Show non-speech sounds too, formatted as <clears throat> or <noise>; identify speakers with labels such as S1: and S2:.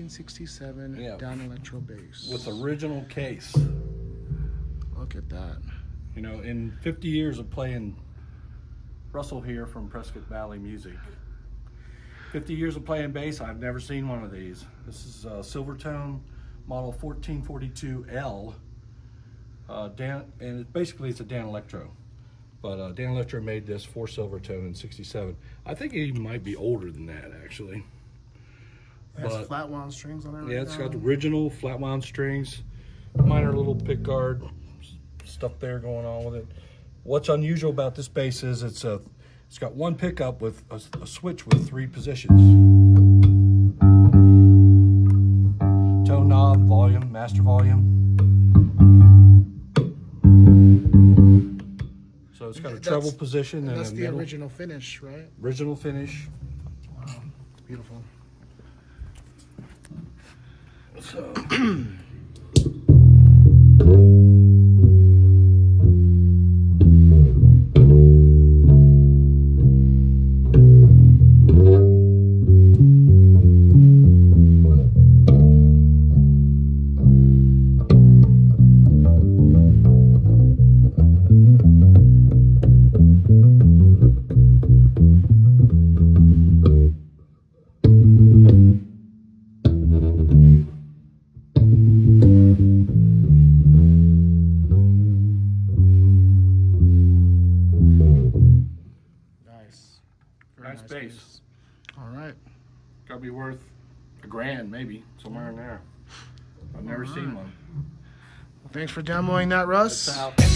S1: 1967
S2: Yeah.
S1: electro bass.
S2: with original case.
S1: Look at that.
S2: You know, in 50 years of playing Russell here from Prescott Valley Music. 50 years of playing bass, I've never seen one of these. This is a Silvertone model 1442L. Uh, Dan, and it, basically it's a Danelectro. But uh, Danelectro made this for Silvertone in 67. I think it might be older than that, actually.
S1: It has
S2: But-
S1: flat wound strings on it.
S2: Yeah, it's got the original flat wound strings, minor little pick guard stuff there going on with it. What's unusual about this bass is it's a it's got one pickup with a, a switch with three positions. Tone knob, volume, master volume. So it's got a
S1: That's-
S2: treble position
S1: And that's
S2: a
S1: the
S2: middle,
S1: original finish, right?
S2: original finish.
S1: Beautiful.
S2: So <clears throat>
S1: Very
S2: Nice bass.
S1: All right.
S2: Gotta be worth a grand, maybe somewhere in there. I've never seen one.
S1: Well, thanks for demoing that, Russ.
S2: It's out.